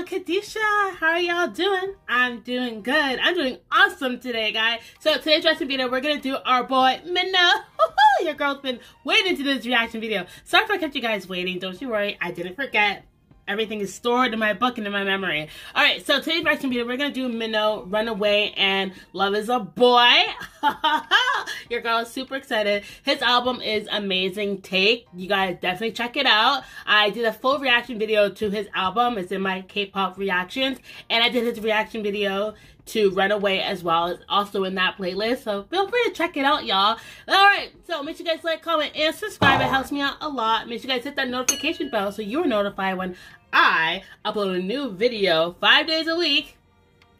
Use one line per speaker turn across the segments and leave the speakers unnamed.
y'all. Cadisha, how are y'all doing? I'm doing good. I'm doing awesome today, guys. So today's reaction video, we're gonna do our boy Mino. Your girl's been waiting to do this reaction video. Sorry if I kept you guys waiting. Don't you worry, I didn't forget. Everything is stored in my book and in my memory. All right, so today's reaction video, we're gonna do Mino, Runaway, and Love is a Boy. Your girl is super excited. His album is Amazing Take. You guys definitely check it out. I did a full reaction video to his album. It's in my K-pop reactions. And I did his reaction video to Runaway as well. It's also in that playlist. So feel free to check it out, y'all. Alright, so make sure you guys like, comment, and subscribe. It helps me out a lot. Make sure you guys hit that notification bell so you're notified when I upload a new video five days a week.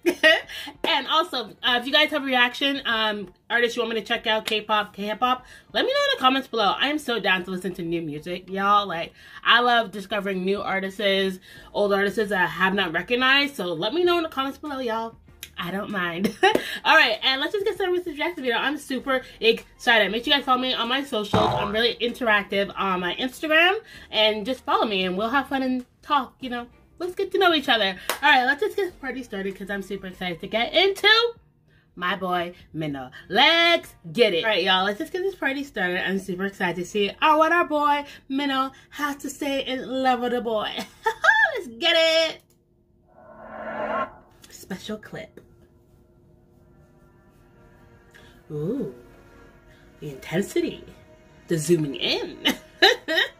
and also, uh, if you guys have a reaction, um, artists you want me to check out, K-pop, K-pop, let me know in the comments below. I am so down to listen to new music, y'all. Like, I love discovering new artists, old artists that I have not recognized. So let me know in the comments below, y'all. I don't mind. All right, and let's just get started with this reaction video. I'm super excited. Make sure you guys follow me on my socials. I'm really interactive on my Instagram, and just follow me, and we'll have fun and talk, you know. Let's get to know each other. All right, let's just get the party started because I'm super excited to get into my boy Mino. Let's get it. All right, y'all, let's just get this party started. I'm super excited to see oh, what our boy Mino has to say in Love with a Boy. let's get it. Special clip. Ooh, the intensity, the zooming in.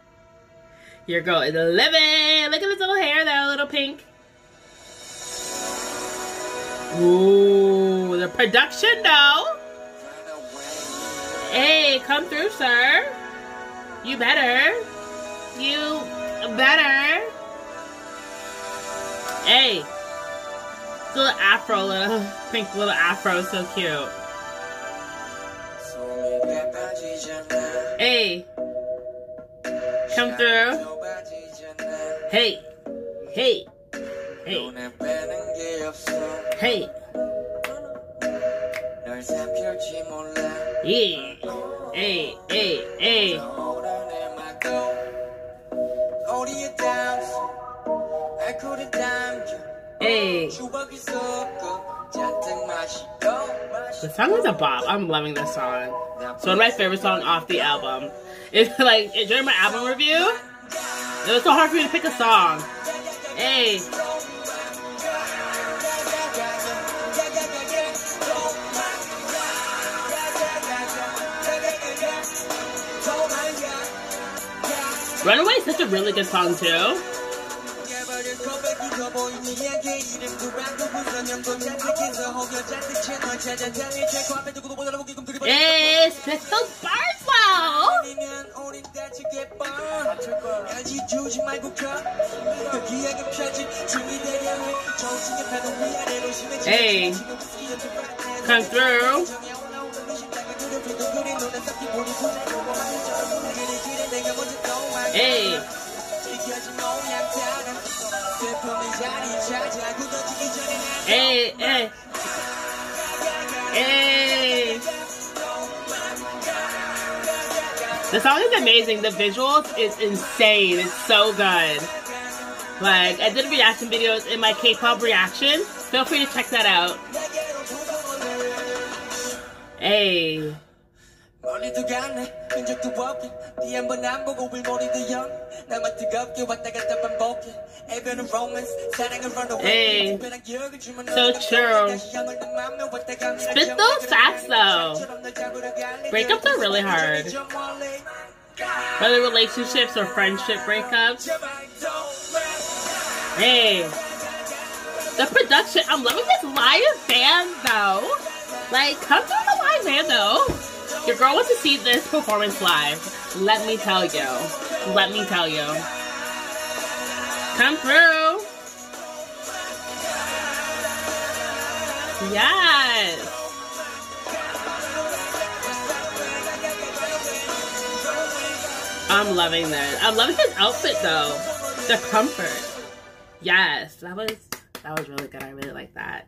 Your girl is living. Look at this little hair though, little pink. Ooh, the production though. Hey, come through, sir. You better. You better. Hey. Little afro, little pink little afro, so cute. Hey. Come through. Hey. Hey. Hey. Hey. Yeah. Hey, hey, hey. Hey. The song is a bop. I'm loving this song. It's one of my favorite songs off the album. It's like during my album review, it was so hard for me to pick a song. Hey. Runaway is such a really good song too. It's Pistol! Hey, come through. Hey, hey. Hey. The song is amazing. The visuals is insane. It's so good. Like, I did reaction videos in my K-pop reaction. Feel free to check that out. Hey. 멀리도 가네 흔적도 없게 뒤 한번 안 보고 머리도 영 나만 뜨겁게 왔다 갔다 반복해 애변은 romance 사랑은 runaway so true spit those facts though breakups are really hard whether relationships or friendship breakups hey the production I'm loving this live band though like come to the live band though your girl wants to see this performance live. Let me tell you. Let me tell you. Come through. Yes. I'm loving this. I'm loving his outfit though. The comfort. Yes, that was that was really good. I really like that.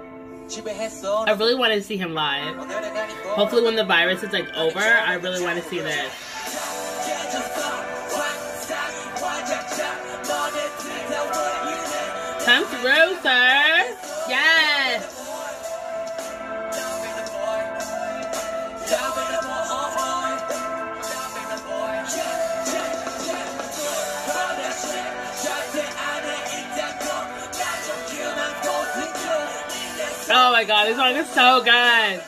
I really want to see him live. Hopefully when the virus is like over, I really want to see this. Come through, sir. Oh my god, this song is so good.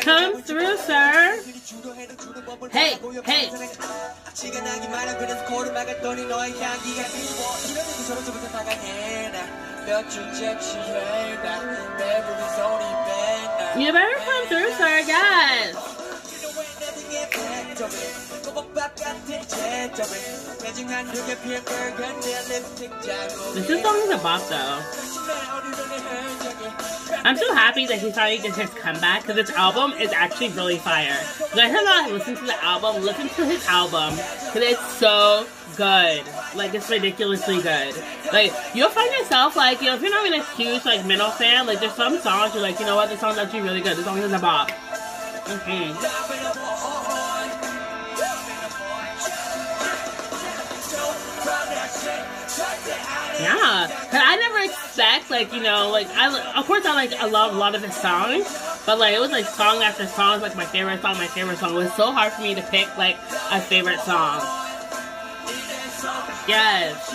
Come through, sir. Hey, hey. You better come through, sir. Yes. This song is a bop though. I'm so happy that he finally did his comeback because this album is actually really fire. Guys have not listened to the album, listen to his album because it's so good. Like it's ridiculously good. Like you'll find yourself like you know if you're not even a huge like Minho fan, like there's some songs you're like you know what this song's actually really good. This song is a bop. Mm-hmm. I never expect like you know like I of course I like I love a lot of his songs, but like it was like song after song like my favorite song, my favorite song. It was so hard for me to pick like a favorite song. Yes.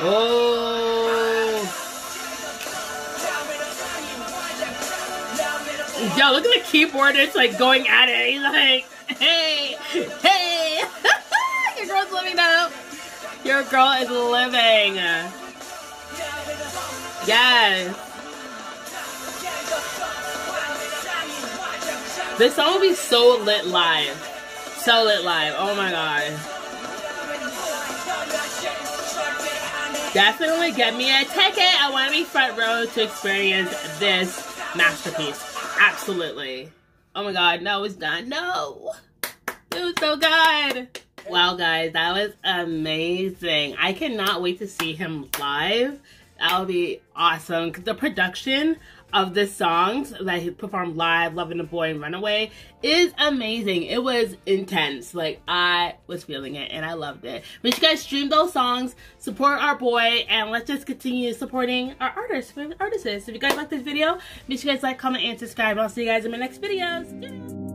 Oh. Yo, look at the keyboard. It's like going at it. He's like, hey, hey. Your girl's living now. Your girl is living. Yes. This song will be so lit live. So lit live. Oh my god. Definitely get me a ticket. I want to be front row to experience this masterpiece. Absolutely. Oh my god, no, it's not. No. It was so good. Wow, guys, that was amazing. I cannot wait to see him live. That'll be awesome. The production of the songs that he performed live, Loving the Boy and Runaway, is amazing. It was intense. Like, I was feeling it and I loved it. Make sure you guys stream those songs, support our boy, and let's just continue supporting our artists, artists. If you guys like this video, make sure you guys like, comment, and subscribe. I'll see you guys in my next videos.